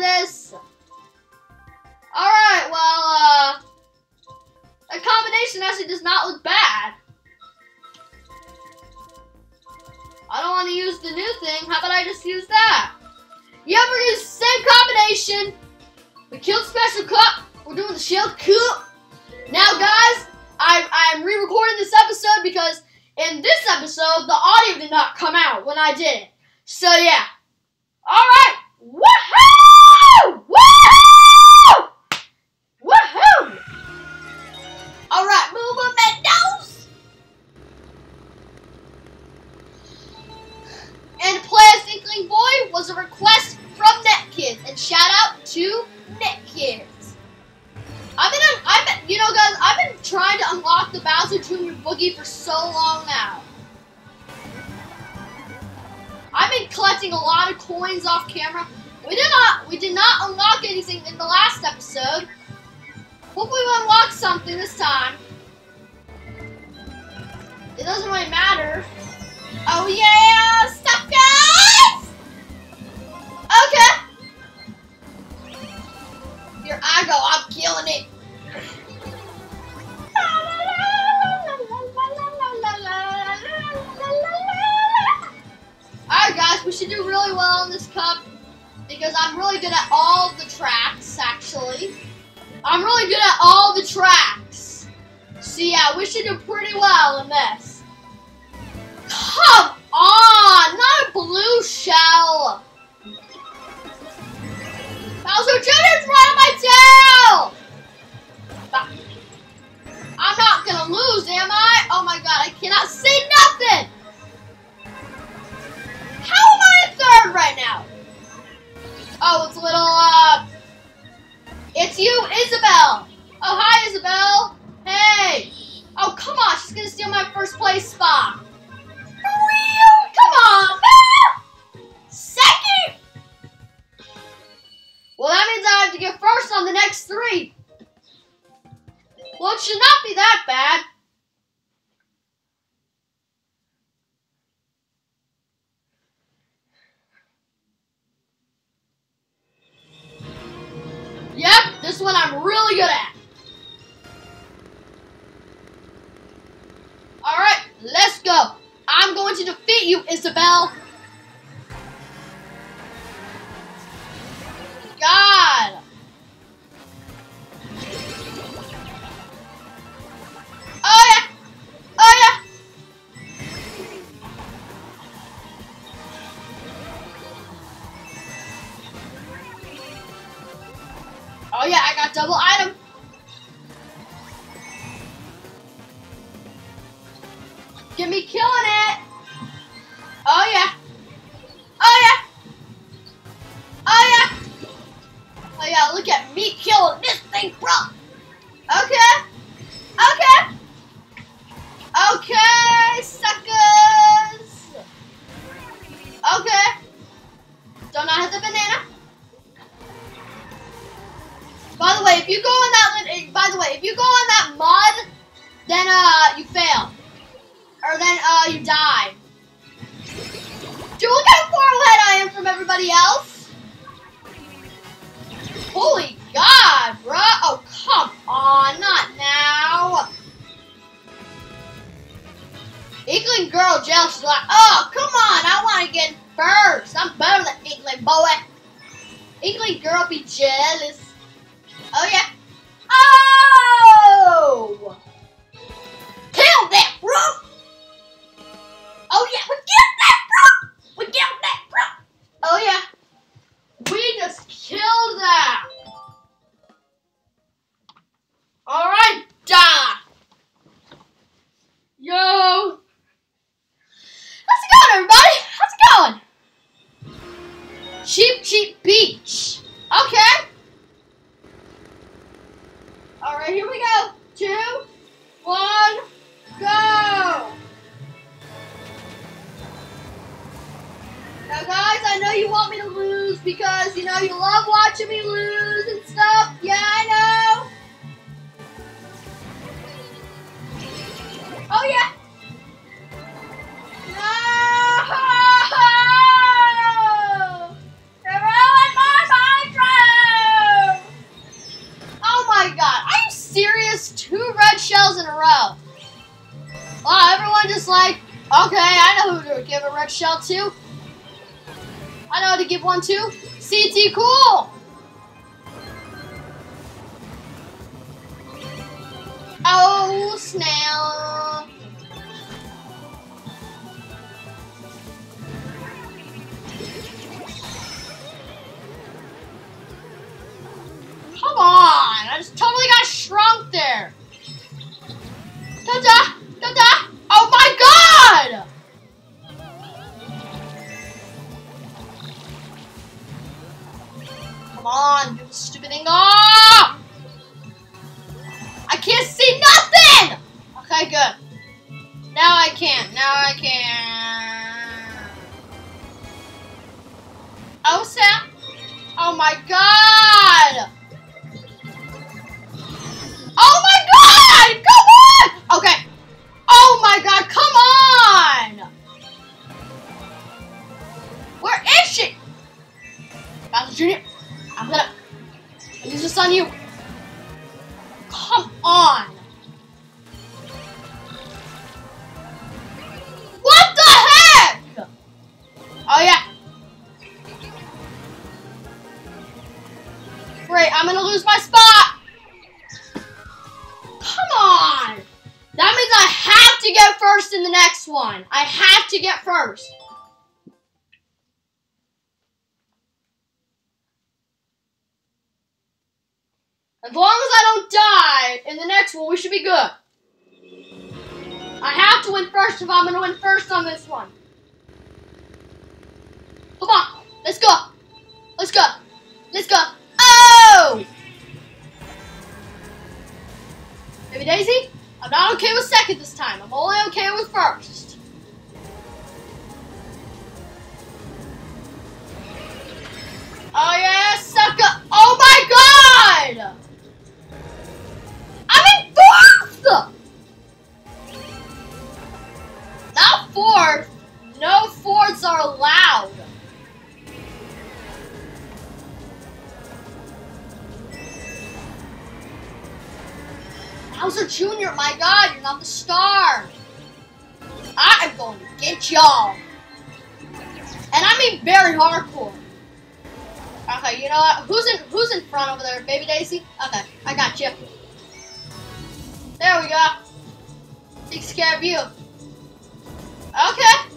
this. Alright, well, uh, that combination actually does not look bad. I don't want to use the new thing. How about I just use that? Yeah, we're doing the same combination. We killed Special Cup. We're doing the Shield Cup. Now, guys, I, I'm re-recording this episode because in this episode, the audio did not come out when I did it. So, yeah. Alright. Woohoo! Woohoo! Woohoo! Alright, movementos! And to play as Inkling Boy was a request from NetKids. And shout out to NetKids. I've been, I've been, you know, guys, I've been trying to unlock the Bowser Jr. Boogie for so long now. Collecting a lot of coins off camera. We did not, we did not unlock anything in the last episode. Hopefully, we unlock something this time. It doesn't really matter. Oh yeah, suckers! Okay. Here I go. I'm killing it. Really well in this cup because I'm really good at all the tracks actually. I'm really good at all the tracks. So yeah, we should do pretty well in this. For real? Come on, man! Second! Well, that means I have to get first on the next three. Well, it should not be that bad. Yep, this one I'm really good at. Let's go. I'm going to defeat you, Isabelle. God! Oh yeah! Oh yeah! Oh yeah, I got double item. Get me killing it. Oh yeah. Oh yeah. Oh yeah. Oh yeah, look at me killing this thing, bro. Okay. Okay. Okay, else. Holy God, bruh. Oh, come on, not now. Inkling girl jealous. She's like, oh, come on, I want to get first. I'm better than Inkling boy. Inkling girl be jealous. Oh yeah. Oh! love watching me lose and stuff. Yeah, I know. Oh, yeah. No! They ruined my Minecraft! Oh my god, are you serious? Two red shells in a row. Wow, everyone just like, okay, I know who to give a red shell to. I know how to give one to. CT Cool! Oh, snail. Great, I'm gonna lose my spot. Come on! That means I have to get first in the next one. I have to get first. As long as I don't die in the next one, we should be good. I have to win first if I'm going to win first on this one. Come on. Let's go. Let's go. Let's go. Baby Daisy, I'm not okay with second this time. I'm only okay with first. Bowser Jr., my god, you're not the star. I am going to get y'all. And I mean very hardcore. Okay, you know what? Who's in who's in front over there? Baby Daisy? Okay, I got you. There we go. Takes care of you. Okay.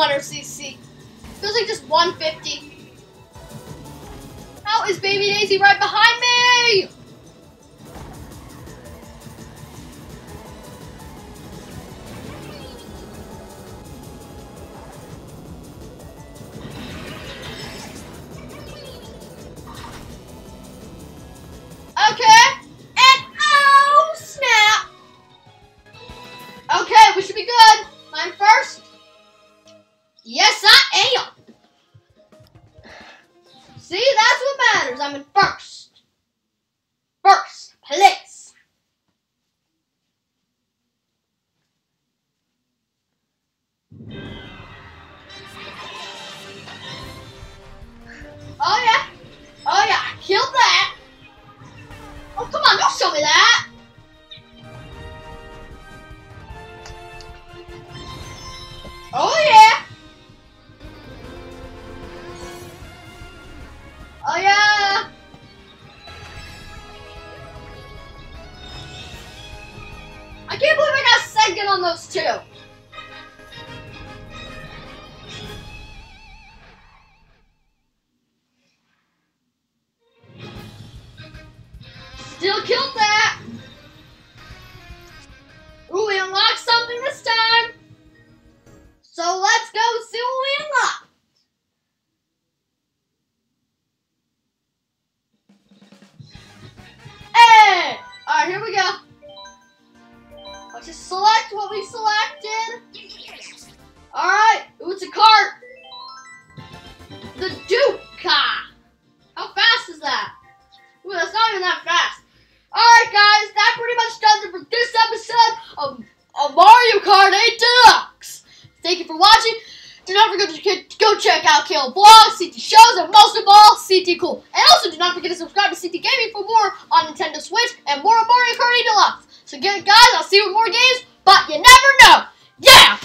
200cc. Feels like just 150. How is Baby Daisy right behind me? I'm in first. First place. Oh yeah. Oh yeah, I killed that. Oh, come on, don't show me that. Killed that. Ooh, we unlocked something this time. So let's go see what we unlocked. Hey! Alright, here we go. Let's just select what we selected. Check out Kale Vlogs, CT Shows, and most of all, CT Cool. And also do not forget to subscribe to CT Gaming for more on Nintendo Switch and more Mario Kart Deluxe. So guys, I'll see you with more games, but you never know. Yeah!